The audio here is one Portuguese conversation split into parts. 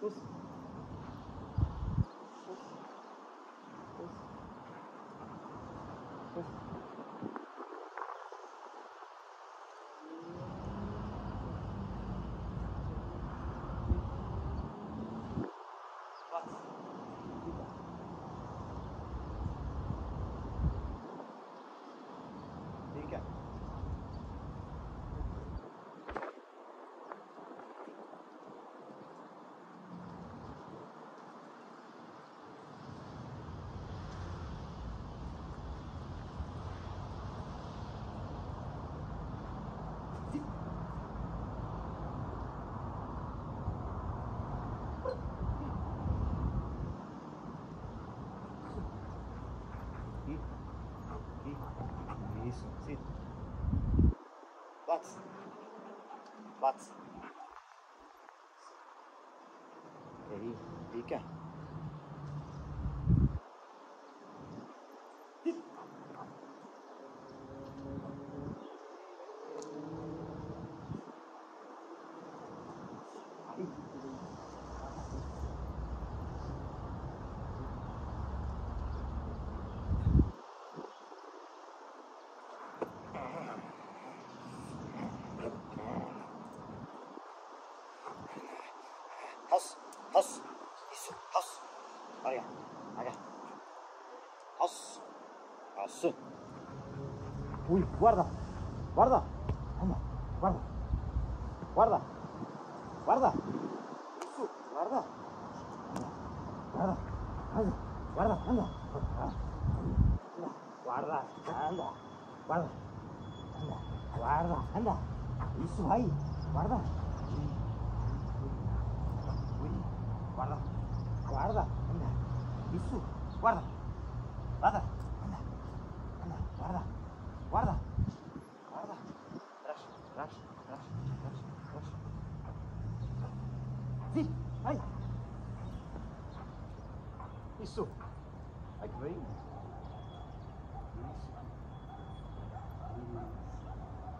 Pus. बात। यही ठीक है? House. Ui, guarda, guarda. Anda, guarda, guarda, guarda. Guarda. Guarda, anda, guarda, anda. Guarda, anda, guarda, anda, guarda, anda. Isso aí, guarda. Guarda, guarda, anda. Isso, guarda, guarda, Isso. Ai, que bem. Isso. Isso.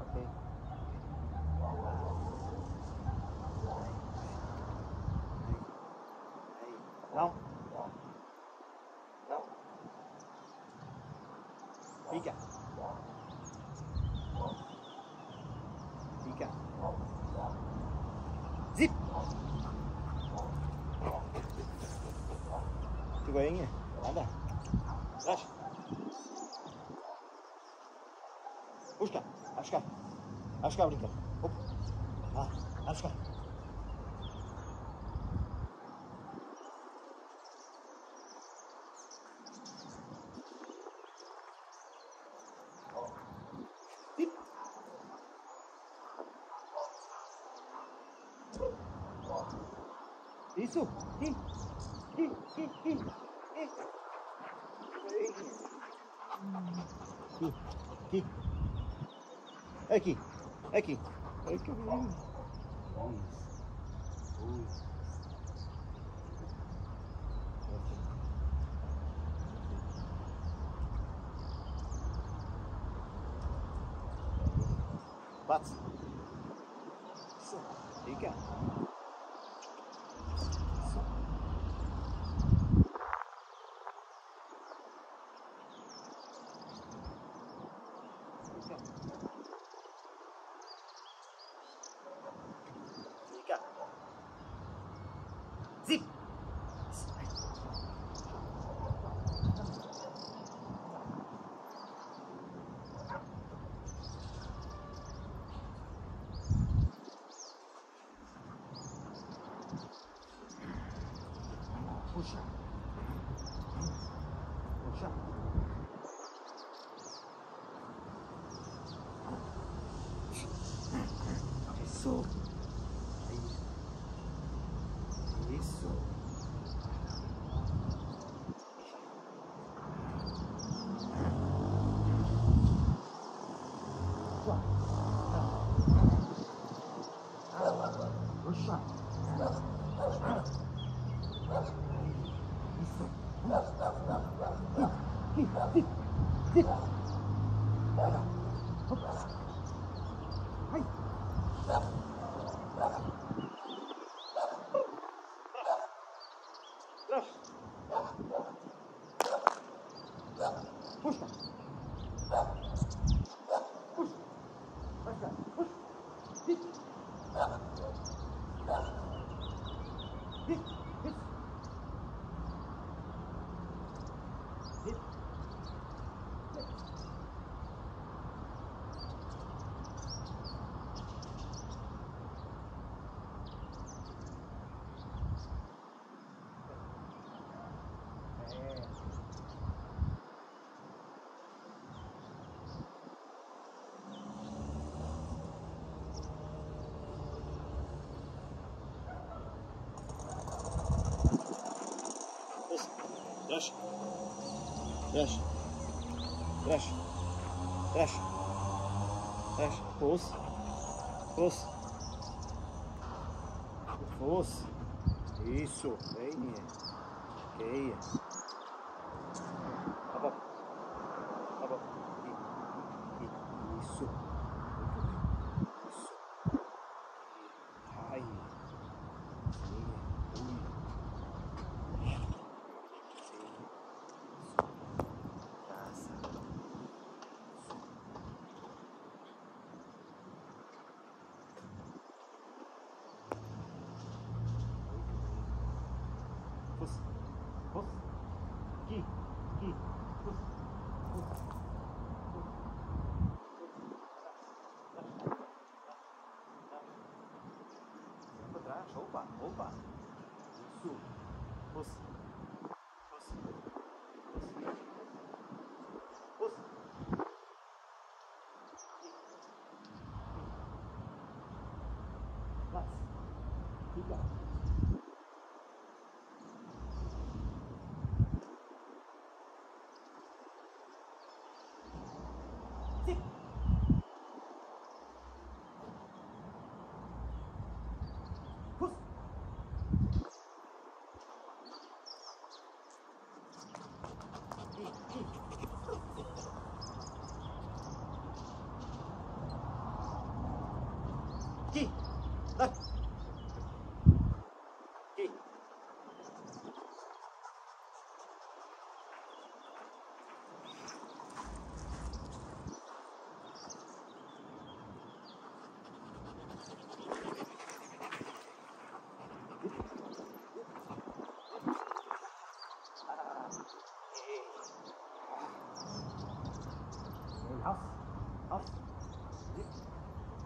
Ok. Não. Não. Fica. Fica. Zip. Figurinha. Anda. Traz. Busca. Vai buscar. Vai buscar, brinca. Opa. Vai. Vai buscar. Zip. Isso. Ih. Aqui. Aqui. Aqui. Aqui. Bate. Fica. zip. Push up. Push up. them. Rush. Rush. Rush. Rush. Rush. Pulse. Pulse. Pulse. Isso. Bem. Ok. 比较 up, dip,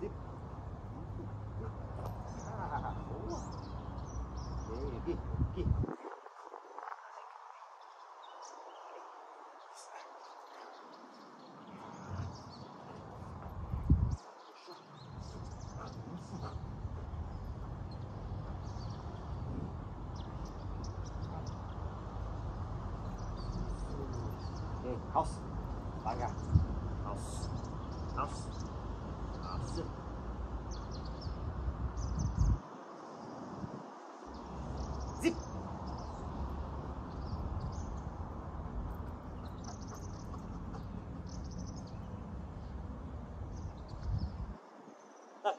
dip. Ah, oh. Okay, okay, okay. Okay, house. Lager. House. ます。あ、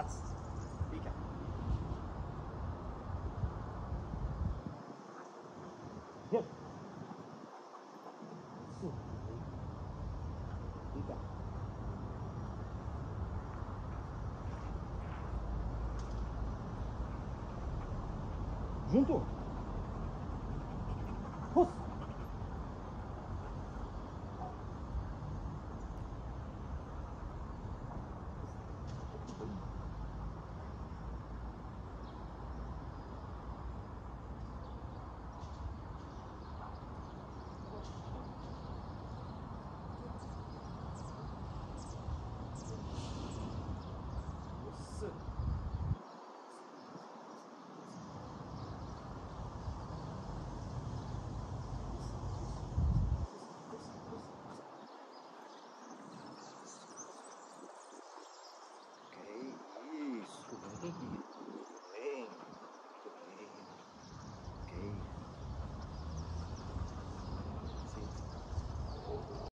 Platz. Fica. Hier. Isso. Fica. Junto.